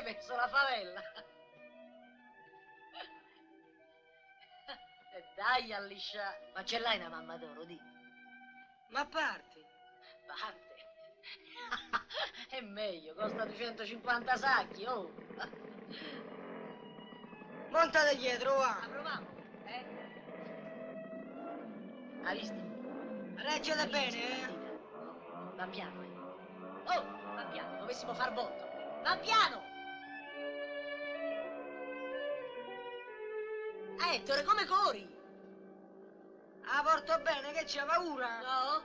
hai messo la favella. E dai a lisciare. Ma ce l'hai una mamma d'oro, di? Ma parti. Parte. È meglio, costa 250 sacchi, oh. Montate dietro, La va. proviamo, eh? Hai visto? Reggete bene, eh. Va piano, eh. Oh, va piano, dovessimo far botto. Va piano! Ah, Ettore, come corri? La porto bene, che c'è paura? No?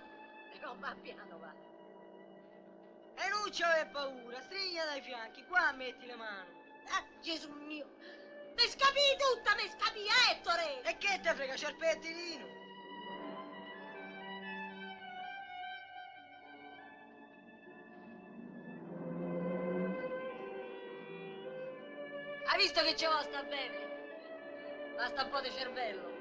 Eh, No, va piano, va. E non c'è paura, strigna dai fianchi, qua metti le mani. Ah, Gesù mio! Mi scapi tutta, mi scapi, Ettore! E che te frega, c'è il pettinino? Hai visto che ce va sta bene? Basta un po' di cervello.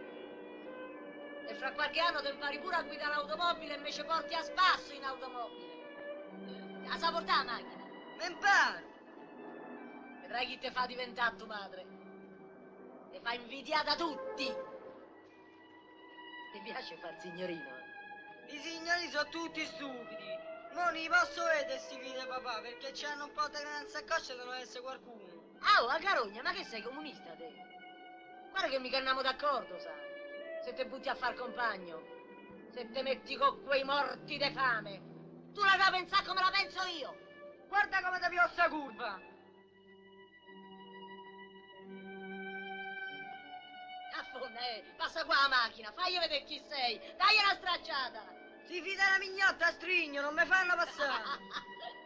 E fra qualche anno ti impari pure a guidare l'automobile e invece porti a spasso in automobile. La sa portare la macchina? Me imparo. Vedrai chi ti fa diventare tua madre. Ti fa invidiare da tutti. Ti piace far signorino? I signori sono tutti stupidi. Non li posso vedere sti di papà perché c'hanno un po' di grande saccoccia devono essere qualcuno. Ah, oh, la carogna, ma che sei comunista te? Guarda che mica andiamo d'accordo, sa. Se te butti a far compagno, se te metti con quei morti de fame, tu la devi pensare come la penso io. Guarda come ti pio sta curva. Affonda, eh, passa qua la macchina, fagli vedere chi sei, dai una stracciata. Si fida la mignotta strigno, non mi fanno passare.